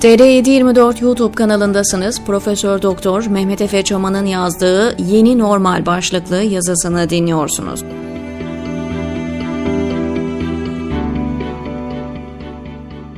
TR724 YouTube kanalındasınız. Profesör Doktor Mehmet Efe Çaman'ın yazdığı Yeni Normal başlıklı yazısını dinliyorsunuz.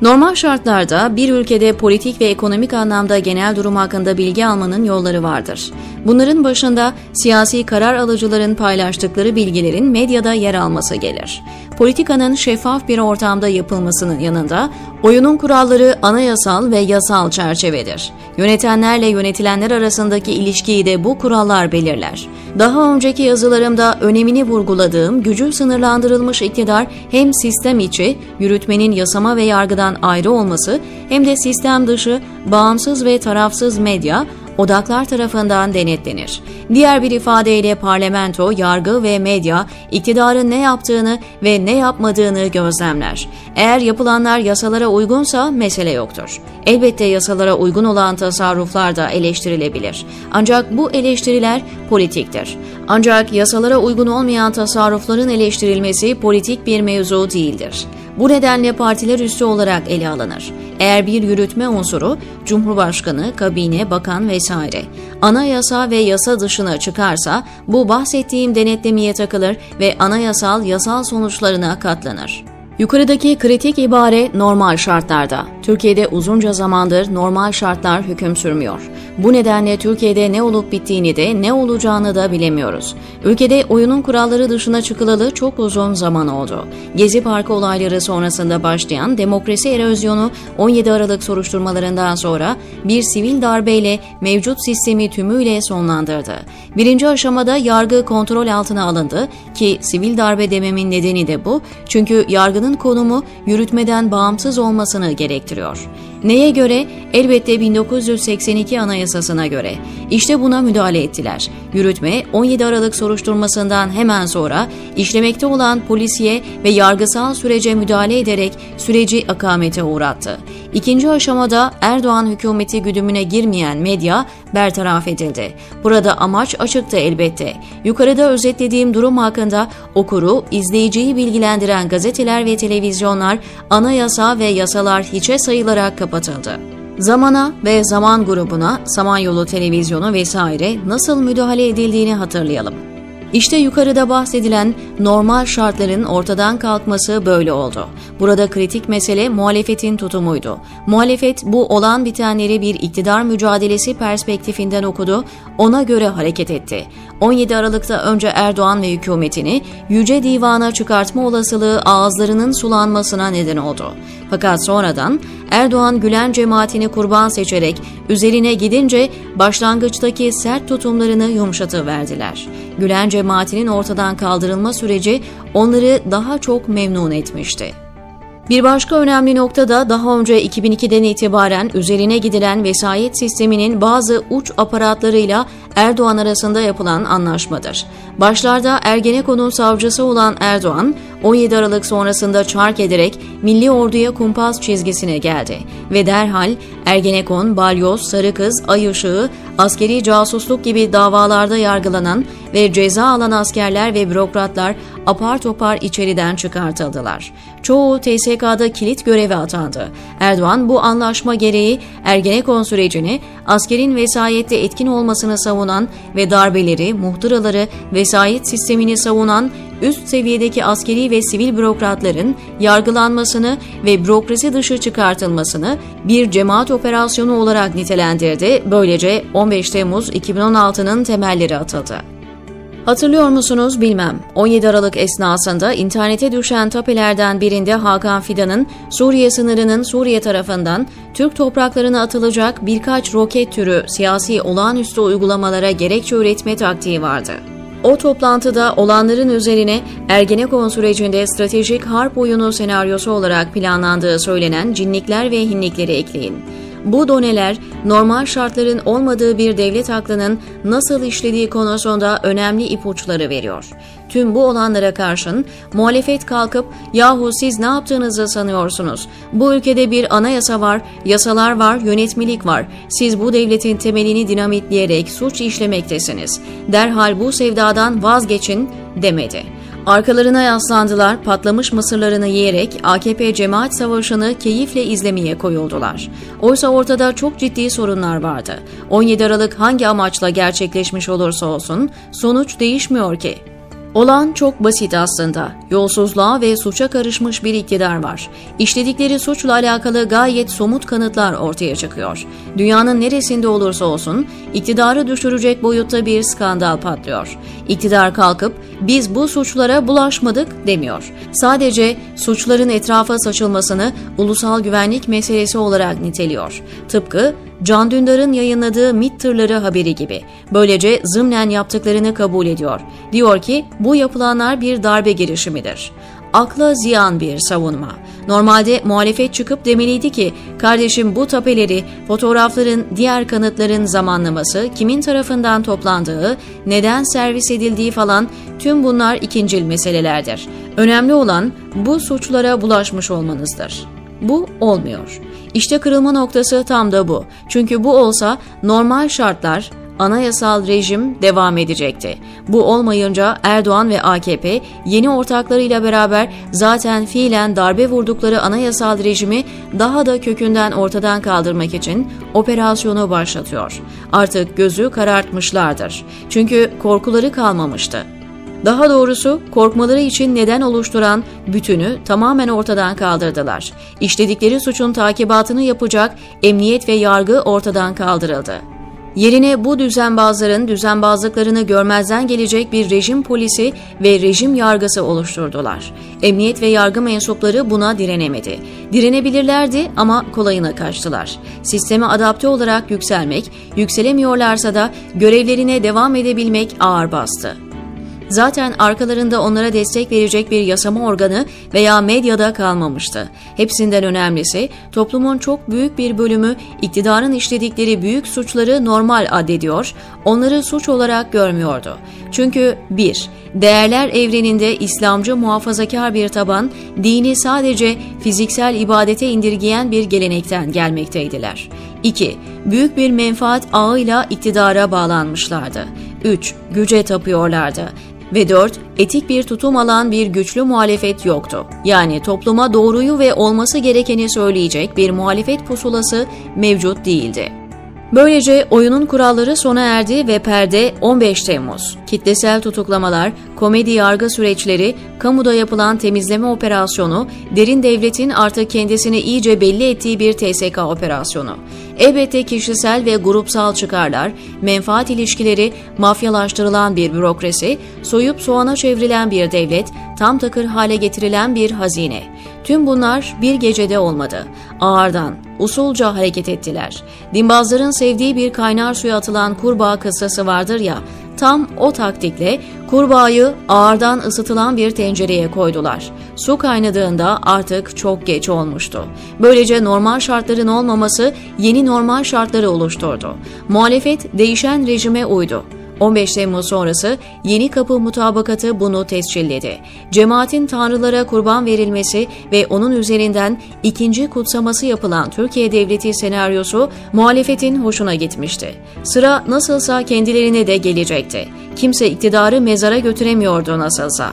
Normal şartlarda bir ülkede politik ve ekonomik anlamda genel durum hakkında bilgi almanın yolları vardır. Bunların başında siyasi karar alıcıların paylaştıkları bilgilerin medyada yer alması gelir. Politikanın şeffaf bir ortamda yapılmasının yanında oyunun kuralları anayasal ve yasal çerçevedir. Yönetenlerle yönetilenler arasındaki ilişkiyi de bu kurallar belirler. Daha önceki yazılarımda önemini vurguladığım gücü sınırlandırılmış iktidar hem sistem içi, yürütmenin yasama ve yargıdan ayrı olması hem de sistem dışı, bağımsız ve tarafsız medya, odaklar tarafından denetlenir. Diğer bir ifadeyle parlamento, yargı ve medya iktidarın ne yaptığını ve ne yapmadığını gözlemler. Eğer yapılanlar yasalara uygunsa mesele yoktur. Elbette yasalara uygun olan tasarruflar da eleştirilebilir. Ancak bu eleştiriler politiktir. Ancak yasalara uygun olmayan tasarrufların eleştirilmesi politik bir mevzu değildir. Bu nedenle partiler üstü olarak ele alınır. Eğer bir yürütme unsuru, Cumhurbaşkanı, kabine, bakan vesaire, anayasa ve yasa dışına çıkarsa bu bahsettiğim denetlemeye takılır ve anayasal yasal sonuçlarına katlanır. Yukarıdaki kritik ibare normal şartlarda. Türkiye'de uzunca zamandır normal şartlar hüküm sürmüyor. Bu nedenle Türkiye'de ne olup bittiğini de ne olacağını da bilemiyoruz. Ülkede oyunun kuralları dışına çıkılalı çok uzun zaman oldu. Gezi Parkı olayları sonrasında başlayan demokrasi erozyonu 17 Aralık soruşturmalarından sonra bir sivil darbeyle mevcut sistemi tümüyle sonlandırdı. Birinci aşamada yargı kontrol altına alındı ki sivil darbe dememin nedeni de bu çünkü yargının konumu yürütmeden bağımsız olmasını gerektiriyor. Neye göre? Elbette 1982 Anayasasına göre. İşte buna müdahale ettiler. Yürütme 17 Aralık soruşturmasından hemen sonra işlemekte olan polisiye ve yargısal sürece müdahale ederek süreci akamete uğrattı. İkinci aşamada Erdoğan hükümeti güdümüne girmeyen medya bertaraf edildi. Burada amaç açıktı elbette. Yukarıda özetlediğim durum hakkında okuru, izleyiciyi bilgilendiren gazeteler ve televizyonlar anayasa ve yasalar hiçe sayılarak kapatıldı. Zamana ve zaman grubuna Samanyolu Televizyonu vesaire nasıl müdahale edildiğini hatırlayalım. İşte yukarıda bahsedilen normal şartların ortadan kalkması böyle oldu. Burada kritik mesele muhalefetin tutumuydu. Muhalefet bu olan bitenleri bir iktidar mücadelesi perspektifinden okudu, ona göre hareket etti. 17 Aralık'ta önce Erdoğan ve hükümetini Yüce Divan'a çıkartma olasılığı ağızlarının sulanmasına neden oldu. Fakat sonradan Erdoğan Gülen cemaatini kurban seçerek üzerine gidince başlangıçtaki sert tutumlarını yumuşatıverdiler. Gülen cemaatinin ortadan kaldırılma süreci onları daha çok memnun etmişti. Bir başka önemli nokta da daha önce 2002'den itibaren üzerine gidilen vesayet sisteminin bazı uç aparatlarıyla Erdoğan arasında yapılan anlaşmadır. Başlarda Ergenekon'un savcısı olan Erdoğan, 17 Aralık sonrasında çark ederek milli orduya kumpas çizgisine geldi ve derhal Ergenekon, Balyoz, Sarı Kız, Ay askeri casusluk gibi davalarda yargılanan ve ceza alan askerler ve bürokratlar apar topar içeriden çıkartıldılar. Çoğu TSK'da kilit göreve atandı. Erdoğan bu anlaşma gereği Ergenekon sürecini askerin vesayette etkin olmasını savunan ve darbeleri, muhtıraları, vesayet sistemini savunan üst seviyedeki askeri ve sivil bürokratların yargılanmasını ve bürokrasi dışı çıkartılmasını bir cemaat operasyonu olarak nitelendirdi. Böylece 15 Temmuz 2016'nın temelleri atıldı. Hatırlıyor musunuz bilmem. 17 Aralık esnasında internete düşen tapelerden birinde Hakan Fidan'ın Suriye sınırının Suriye tarafından Türk topraklarına atılacak birkaç roket türü siyasi olağanüstü uygulamalara gerekçe üretme taktiği vardı. O toplantıda olanların üzerine Ergenekon sürecinde stratejik harp oyunu senaryosu olarak planlandığı söylenen cinlikler ve hinlikleri ekleyin. Bu doneler normal şartların olmadığı bir devlet aklının nasıl işlediği konusunda önemli ipuçları veriyor. Tüm bu olanlara karşın muhalefet kalkıp yahu siz ne yaptığınızı sanıyorsunuz? Bu ülkede bir anayasa var, yasalar var, yönetmelik var. Siz bu devletin temelini dinamitleyerek suç işlemektesiniz. Derhal bu sevdadan vazgeçin demedi. Arkalarına yaslandılar, patlamış mısırlarını yiyerek AKP cemaat savaşını keyifle izlemeye koyuldular. Oysa ortada çok ciddi sorunlar vardı. 17 Aralık hangi amaçla gerçekleşmiş olursa olsun sonuç değişmiyor ki. Olan çok basit aslında. Yolsuzluğa ve suça karışmış bir iktidar var. İşledikleri suçla alakalı gayet somut kanıtlar ortaya çıkıyor. Dünyanın neresinde olursa olsun iktidarı düşürecek boyutta bir skandal patlıyor. İktidar kalkıp biz bu suçlara bulaşmadık demiyor. Sadece suçların etrafa saçılmasını ulusal güvenlik meselesi olarak niteliyor. Tıpkı Can Dündar'ın yayınladığı MİT tırları haberi gibi. Böylece zımnen yaptıklarını kabul ediyor. Diyor ki bu yapılanlar bir darbe girişimidir akla ziyan bir savunma. Normalde muhalefet çıkıp demeliydi ki kardeşim bu tapeleri, fotoğrafların, diğer kanıtların zamanlaması, kimin tarafından toplandığı, neden servis edildiği falan tüm bunlar ikincil meselelerdir. Önemli olan bu suçlara bulaşmış olmanızdır. Bu olmuyor. İşte kırılma noktası tam da bu. Çünkü bu olsa normal şartlar anayasal rejim devam edecekti. Bu olmayınca Erdoğan ve AKP yeni ortaklarıyla beraber zaten fiilen darbe vurdukları anayasal rejimi daha da kökünden ortadan kaldırmak için operasyonu başlatıyor. Artık gözü karartmışlardır. Çünkü korkuları kalmamıştı. Daha doğrusu korkmaları için neden oluşturan bütünü tamamen ortadan kaldırdılar. İşledikleri suçun takibatını yapacak emniyet ve yargı ortadan kaldırıldı. Yerine bu düzenbazların düzenbazlıklarını görmezden gelecek bir rejim polisi ve rejim yargısı oluşturdular. Emniyet ve yargı mensupları buna direnemedi. Direnebilirlerdi ama kolayına kaçtılar. Sisteme adapte olarak yükselmek, yükselemiyorlarsa da görevlerine devam edebilmek ağır bastı. Zaten arkalarında onlara destek verecek bir yasama organı veya medyada kalmamıştı. Hepsinden önemlisi toplumun çok büyük bir bölümü iktidarın işledikleri büyük suçları normal addediyor, onları suç olarak görmüyordu. Çünkü 1. Değerler evreninde İslamcı muhafazakar bir taban, dini sadece fiziksel ibadete indirgeyen bir gelenekten gelmekteydiler. 2. Büyük bir menfaat ağıyla iktidara bağlanmışlardı. 3. Güce tapıyorlardı ve 4. Etik bir tutum alan bir güçlü muhalefet yoktu. Yani topluma doğruyu ve olması gerekeni söyleyecek bir muhalefet pusulası mevcut değildi. Böylece oyunun kuralları sona erdi ve perde 15 Temmuz. Kitlesel tutuklamalar, komedi yargı süreçleri, kamuda yapılan temizleme operasyonu, derin devletin artık kendisini iyice belli ettiği bir TSK operasyonu. Elbette kişisel ve grupsal çıkarlar, menfaat ilişkileri, mafyalaştırılan bir bürokrasi, soyup soğana çevrilen bir devlet, tam takır hale getirilen bir hazine. Tüm bunlar bir gecede olmadı. Ağırdan, usulca hareket ettiler. Dinbazların sevdiği bir kaynar suya atılan kurbağa kıssası vardır ya, tam o taktikle kurbağayı ağırdan ısıtılan bir tencereye koydular. Su kaynadığında artık çok geç olmuştu. Böylece normal şartların olmaması yeni normal şartları oluşturdu. Muhalefet değişen rejime uydu. 15 Temmuz sonrası Yeni Kapı Mutabakatı bunu tescilledi. Cemaatin tanrılara kurban verilmesi ve onun üzerinden ikinci kutsaması yapılan Türkiye Devleti senaryosu muhalefetin hoşuna gitmişti. Sıra nasılsa kendilerine de gelecekti. Kimse iktidarı mezara götüremiyordu nasılsa.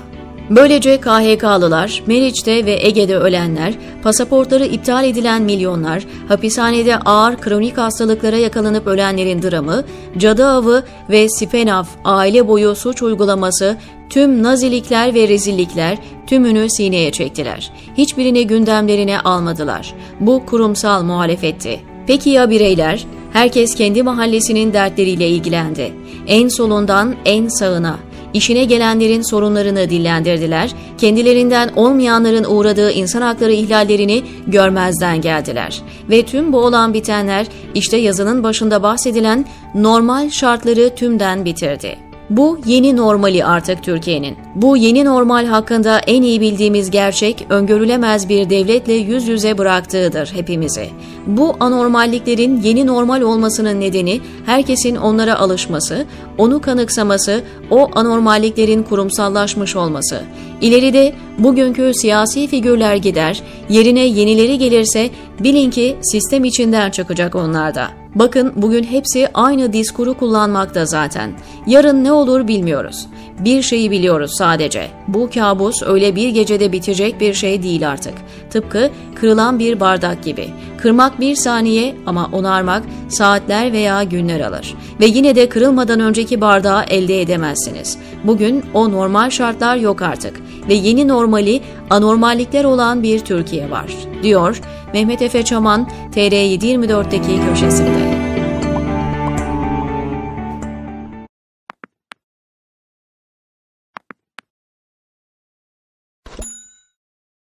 Böylece KHK'lılar, Meriç'te ve Ege'de ölenler, pasaportları iptal edilen milyonlar, hapishanede ağır kronik hastalıklara yakalanıp ölenlerin dramı, cadı avı ve Sipenaf aile boyu suç uygulaması, tüm nazilikler ve rezillikler tümünü sineye çektiler. Hiçbirini gündemlerine almadılar. Bu kurumsal muhalefetti. Peki ya bireyler? Herkes kendi mahallesinin dertleriyle ilgilendi. En solundan en sağına, işine gelenlerin sorunlarını dillendirdiler, kendilerinden olmayanların uğradığı insan hakları ihlallerini görmezden geldiler. Ve tüm bu olan bitenler işte yazının başında bahsedilen normal şartları tümden bitirdi. Bu yeni normali artık Türkiye'nin. Bu yeni normal hakkında en iyi bildiğimiz gerçek öngörülemez bir devletle yüz yüze bıraktığıdır hepimizi. Bu anormalliklerin yeni normal olmasının nedeni herkesin onlara alışması, onu kanıksaması, o anormalliklerin kurumsallaşmış olması. İleride bugünkü siyasi figürler gider, yerine yenileri gelirse bilin ki sistem içinden çıkacak onlarda. Bakın bugün hepsi aynı diskuru kullanmakta zaten. Yarın ne olur bilmiyoruz. Bir şeyi biliyoruz sadece. Bu kabus öyle bir gecede bitecek bir şey değil artık. Tıpkı kırılan bir bardak gibi. Kırmak bir saniye ama onarmak saatler veya günler alır. Ve yine de kırılmadan önceki bardağı elde edemezsiniz. Bugün o normal şartlar yok artık. Ve yeni normali anormallikler olan bir Türkiye var, diyor Mehmet Efe Çaman TR724'deki köşesinde.